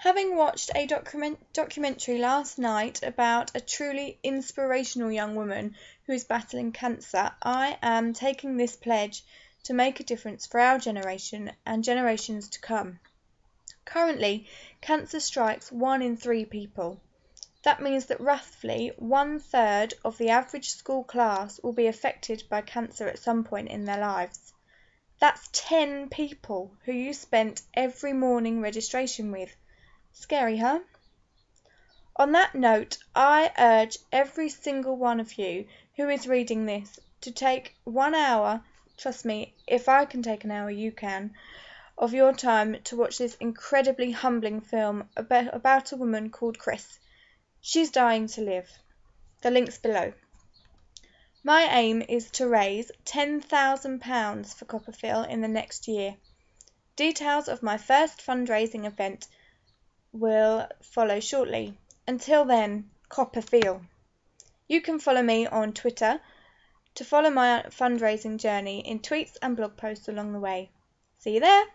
Having watched a document, documentary last night about a truly inspirational young woman who is battling cancer, I am taking this pledge to make a difference for our generation and generations to come. Currently, cancer strikes one in three people. That means that roughly one third of the average school class will be affected by cancer at some point in their lives. That's ten people who you spent every morning registration with. Scary, huh? On that note, I urge every single one of you who is reading this to take one hour trust me, if I can take an hour, you can of your time to watch this incredibly humbling film about a woman called Kris. She's dying to live. The link's below. My aim is to raise £10,000 for CoppaFeel in the next year. Details of my first fundraising event will follow shortly. Until then, CoppaFeel. You can follow me on Twitter to follow my fundraising journey in tweets and blog posts along the way. See you there!